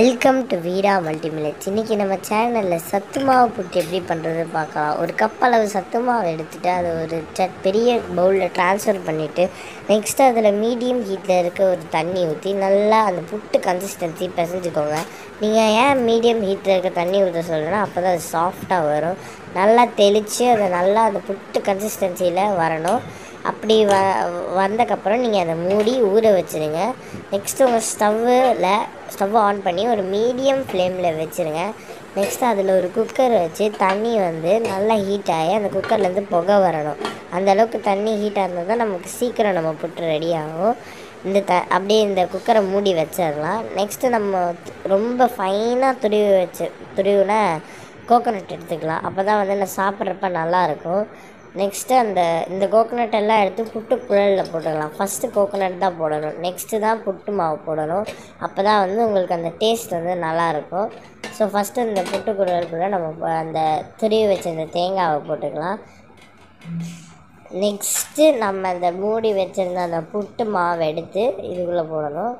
Welcome to வீரா மல்டிமிலட்ஸ் இன்றைக்கி நம்ம சேனலில் சத்து மாவு புட்டு எப்படி பண்ணுறது பார்க்கலாம். ஒரு கப் அளவு சத்து மாவு எடுத்துகிட்டு அதை ஒரு சட் பெரிய பவுலில் ட்ரான்ஸ்ஃபர் பண்ணிவிட்டு நெக்ஸ்ட் அதில் மீடியம் ஹீட்டில் இருக்க ஒரு தண்ணி ஊற்றி நல்லா அந்த புட்டு கன்சிஸ்டன்சி பிசைஞ்சுக்கோங்க. நீங்கள் ஏன் மீடியம் ஹீட்டில் இருக்க தண்ணி ஊற்ற சொல்கிறேன்னா அப்போ தான் அது சாஃப்டாக வரும். நல்லா தெளித்து அதை நல்லா அந்த புட்டு கன்சிஸ்டன்சியில் வரணும். அப்படி வ வந்தக்கப்புறம் நீங்கள் அதை மூடி ஊற வச்சுருங்க. நெக்ஸ்ட் உங்கள் ஸ்டவ்வில் ஸ்டவ் ஆன் பண்ணி ஒரு மீடியம் ஃப்ளேமில் வச்சுருங்க. நெக்ஸ்ட் அதில் ஒரு குக்கர் வச்சு தண்ணி வந்து நல்லா ஹீட் ஆகி அந்த குக்கர்லேருந்து புகை வரணும். அந்த அளவுக்கு தண்ணி ஹீட்டாக இருந்தால் தான் நமக்கு சீக்கிரம் நம்ம புட்டு ரெடி ஆகும். இந்த த அப்படியே இந்த குக்கரை மூடி வச்சிடலாம். நெக்ஸ்ட்டு நம்ம ரொம்ப ஃபைனாக துருவி வச்சு துருவினா கோகோனட் எடுத்துக்கலாம். அப்போ தான் வந்து நான் சாப்பிட்றப்ப நல்லாயிருக்கும் நெக்ஸ்ட்டு அந்த இந்த கோகோனட் எல்லாம் எடுத்து புட்டு குழலில் போட்டுக்கலாம் ஃபஸ்ட்டு கோகோனட் தான் போடணும். நெக்ஸ்ட்டு தான் புட்டு மாவு போடணும். அப்போ தான் வந்து உங்களுக்கு அந்த டேஸ்ட் வந்து நல்லாயிருக்கும். ஸோ ஃபஸ்ட்டு இந்த புட்டு குழலுக்குள்ளே நம்ம அந்த துருவி வச்ச இந்த தேங்காவை போட்டுக்கலாம். நெக்ஸ்ட்டு நம்ம அந்த மூடி வச்சுருந்த அந்த புட்டு மாவை எடுத்து இதுக்குள்ளே போடணும்.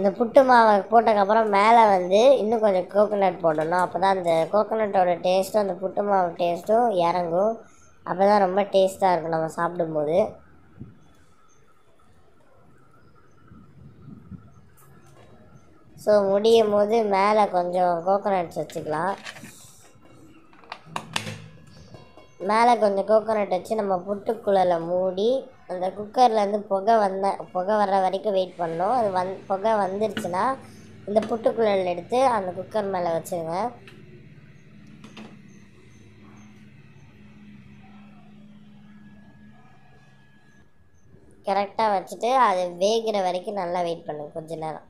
இந்த புட்டு மாவை போட்டதுக்கப்புறம் மேலே வந்து இன்னும் கொஞ்சம் கோகோனட் போடணும். அப்போ தான் அந்த கோகோனட்டோட டேஸ்ட்டும் அந்த புட்டு மாவு டேஸ்ட்டும் இறங்கும். அப்போ தான் ரொம்ப டேஸ்ட்டாக இருக்கும் நம்ம சாப்பிடும்போது. ஸோ முடியும் போது மேலே கொஞ்சம் கோகோனட்ஸ் வச்சுக்கலாம். மேலே கொஞ்சம் கோகோனட் வச்சு நம்ம புட்டுக்குழலை மூடி அந்த குக்கர்லேருந்து புகை வந்த புகை வர்ற வரைக்கும் வெயிட் பண்ணணும். அது வந் புகை வந்துருச்சுன்னா இந்த புட்டுக்குழல் எடுத்து அந்த குக்கர் மேலே வச்சுருங்க. கரெக்டாக வச்சுட்டு அது வேகிற வரைக்கும் நல்லா வெயிட் பண்ணுங்க கொஞ்ச நேரம்.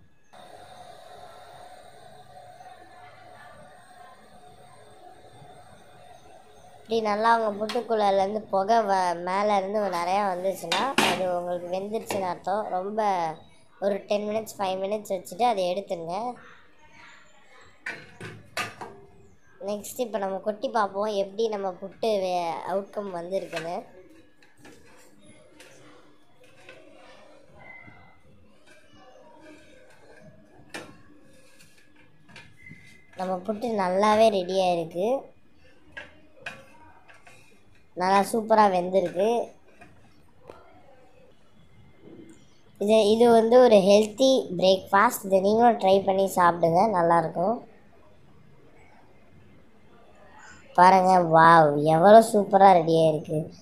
இப்படி நல்லா அவங்க புட்டுக்குள்ளேருந்து புகை வ மேலே இருந்து நிறையா வந்துச்சுன்னா அது உங்களுக்கு வெந்துருச்சுன்னு அர்த்தம். ரொம்ப ஒரு டென் மினிட்ஸ் ஃபைவ் மினிட்ஸ் வச்சுட்டு அதை எடுத்துங்க நெக்ஸ்ட் இப்போ நம்ம கொட்டி பார்ப்போம் எப்படி நம்ம புட்டு அவுட்கம் வந்துருக்குன்னு. நம்ம புட்டு நல்லாவே ரெடியாக இருக்குது நல்லா சூப்பராக வெந்திருக்கு. இது இது வந்து ஒரு ஹெல்த்தி பிரேக்ஃபாஸ்ட் இதை நீங்களும் ட்ரை பண்ணி சாப்பிடுங்க நல்லாயிருக்கும். பாருங்கள் வாவ் எவ்வளோ சூப்பராக ரெடியாக இருக்குது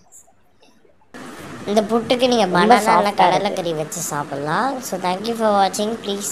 இந்த புட்டுக்கு நீங்கள் பனானா கடலைக்கறி வச்சு சாப்பிட்லாம். ஸோ தேங்க்யூ ஃபார் வாட்சிங் ப்ளீஸ்